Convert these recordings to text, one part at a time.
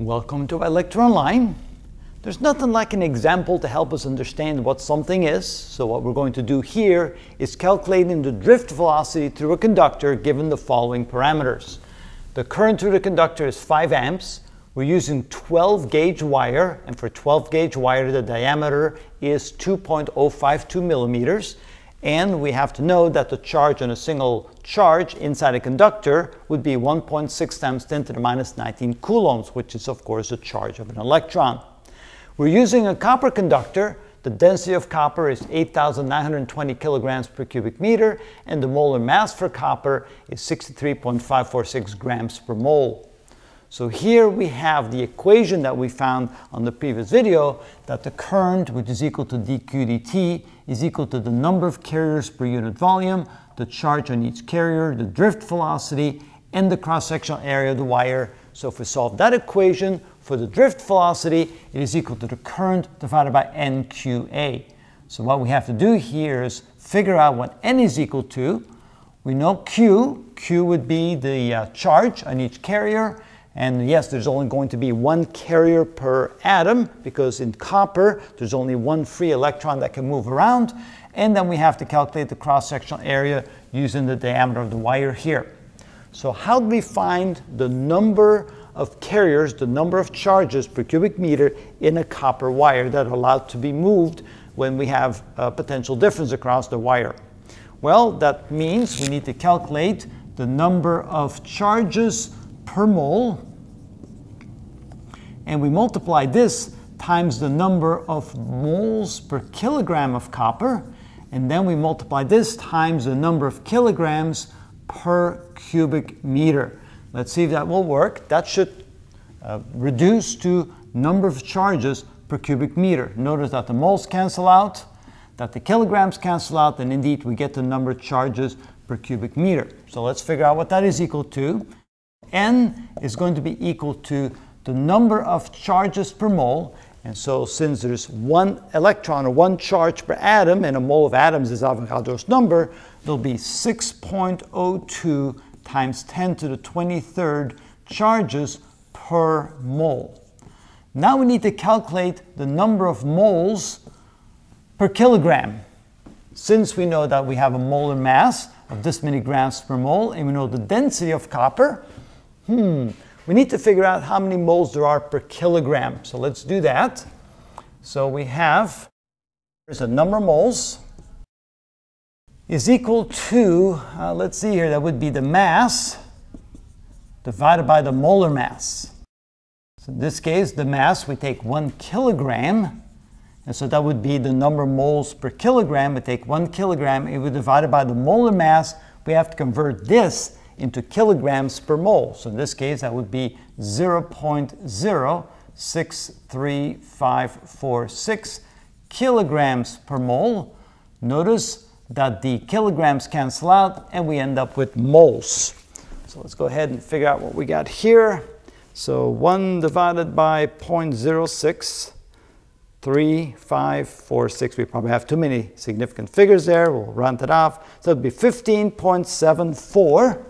Welcome to ilectureonline. There's nothing like an example to help us understand what something is. So what we're going to do here is calculating the drift velocity through a conductor given the following parameters. The current through the conductor is 5 amps. We're using 12 gauge wire, and for 12 gauge wire, the diameter is 2.052 millimeters. And we have to know that the charge on a single charge inside a conductor would be 1.6 times 10 to the minus 19 coulombs, which is of course the charge of an electron. We're using a copper conductor. The density of copper is 8,920 kilograms per cubic meter, and the molar mass for copper is 63.546 grams per mole. So here we have the equation that we found on the previous video that the current, which is equal to dq dt, is equal to the number of carriers per unit volume, the charge on each carrier, the drift velocity, and the cross-sectional area of the wire. So if we solve that equation for the drift velocity, it is equal to the current divided by nqa. So what we have to do here is figure out what n is equal to. We know q, q would be the uh, charge on each carrier, and yes, there's only going to be one carrier per atom because in copper, there's only one free electron that can move around. And then we have to calculate the cross-sectional area using the diameter of the wire here. So how do we find the number of carriers, the number of charges per cubic meter in a copper wire that are allowed to be moved when we have a potential difference across the wire? Well, that means we need to calculate the number of charges per mole. And we multiply this times the number of moles per kilogram of copper. And then we multiply this times the number of kilograms per cubic meter. Let's see if that will work. That should uh, reduce to number of charges per cubic meter. Notice that the moles cancel out, that the kilograms cancel out, and indeed we get the number of charges per cubic meter. So let's figure out what that is equal to. N is going to be equal to the number of charges per mole. And so since there's one electron or one charge per atom, and a mole of atoms is Avogadro's number, there'll be 6.02 times 10 to the 23rd charges per mole. Now we need to calculate the number of moles per kilogram. Since we know that we have a molar mass of this many grams per mole, and we know the density of copper, hmm, we need to figure out how many moles there are per kilogram. So let's do that. So we have, there's a number of moles is equal to, uh, let's see here, that would be the mass divided by the molar mass. So in this case, the mass, we take one kilogram, and so that would be the number of moles per kilogram. We take one kilogram, and we divide it by the molar mass. We have to convert this into kilograms per mole. So in this case, that would be 0.063546 kilograms per mole. Notice that the kilograms cancel out and we end up with moles. So let's go ahead and figure out what we got here. So 1 divided by 0.06 3546. We probably have too many significant figures there. We'll round it off. So it'd be 15.74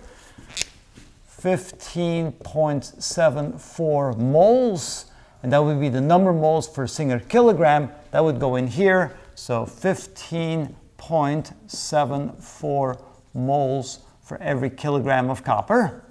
15.74 moles, and that would be the number moles per single kilogram. That would go in here, so 15.74 moles for every kilogram of copper.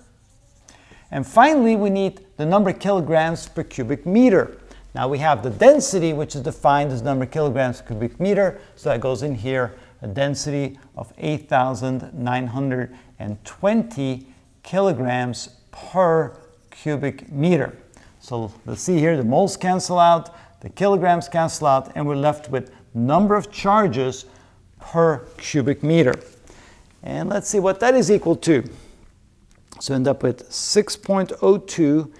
And finally, we need the number of kilograms per cubic meter. Now we have the density, which is defined as number of kilograms per cubic meter, so that goes in here, a density of 8,920 kilograms per cubic meter. So let's see here, the moles cancel out, the kilograms cancel out, and we're left with number of charges per cubic meter. And let's see what that is equal to. So end up with 6.02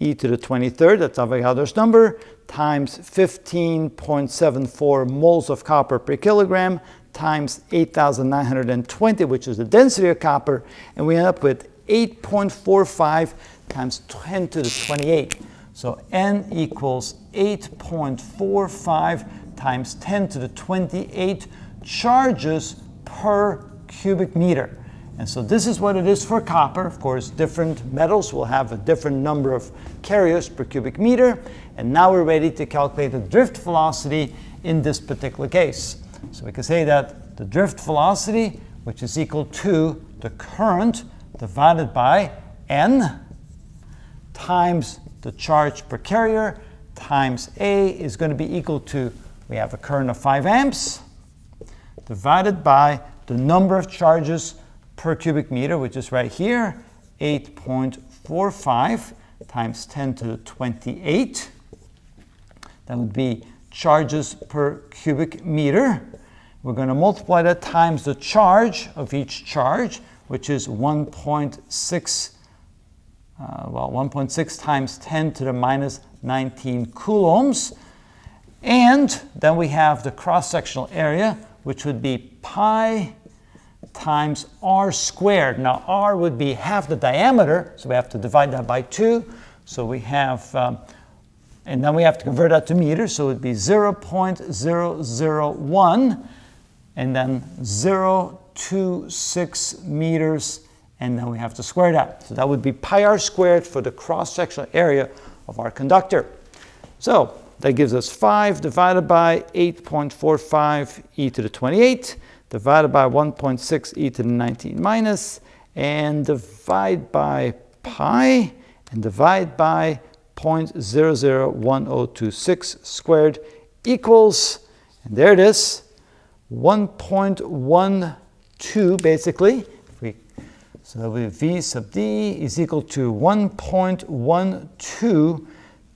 e to the 23rd, that's Avogadro's number, times 15.74 moles of copper per kilogram, times 8,920, which is the density of copper, and we end up with 8.45 times 10 to the 28. So n equals 8.45 times 10 to the 28 charges per cubic meter. And so this is what it is for copper. Of course, different metals will have a different number of carriers per cubic meter. And now we're ready to calculate the drift velocity in this particular case. So we can say that the drift velocity, which is equal to the current divided by n times the charge per carrier times A is going to be equal to, we have a current of 5 amps, divided by the number of charges per cubic meter, which is right here, 8.45 times 10 to the 28. That would be charges per cubic meter. We're going to multiply that times the charge of each charge, which is 1.6, uh, well, 1.6 times 10 to the minus 19 coulombs. And then we have the cross-sectional area, which would be pi times r squared. Now, r would be half the diameter, so we have to divide that by 2. So we have, um, and then we have to convert that to meters, so it would be 0.001, and then 0.26 meters, and then we have to square that. So that would be pi r squared for the cross-sectional area of our conductor. So that gives us 5 divided by 8.45 e to the 28 divided by 1.6 e to the 19 minus and divide by pi and divide by 0.001026 squared equals, and there it is, 1.12 basically. We, so be V sub D is equal to 1.12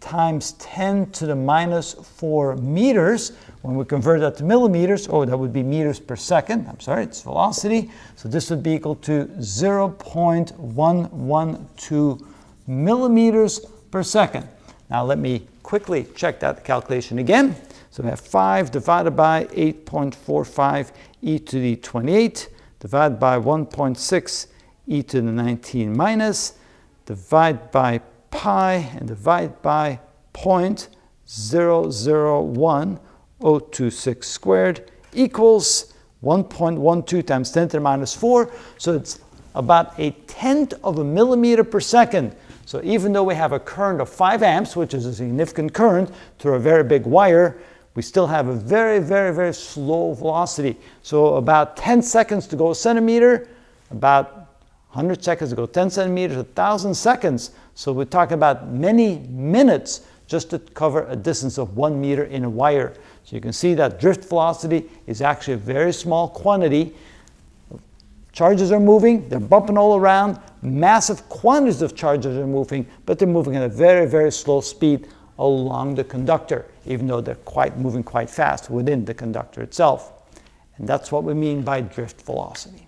times 10 to the minus 4 meters. When we convert that to millimeters, oh, that would be meters per second. I'm sorry, it's velocity. So this would be equal to 0.112 millimeters per second. Now let me quickly check that calculation again. So we have 5 divided by 8.45 e to the 28 divided by 1.6 e to the 19 minus divide by pi and divide by 0.001026 squared equals 1.12 times 10 to the minus 4. So it's about a tenth of a millimeter per second. So even though we have a current of 5 amps, which is a significant current through a very big wire, we still have a very, very, very slow velocity. So about 10 seconds to go a centimeter, about 100 seconds to go 10 centimeters, 1,000 seconds. So we're talking about many minutes just to cover a distance of one meter in a wire. So you can see that drift velocity is actually a very small quantity. Charges are moving, they're bumping all around, massive quantities of charges are moving, but they're moving at a very, very slow speed along the conductor, even though they're quite moving quite fast within the conductor itself. And that's what we mean by drift velocity.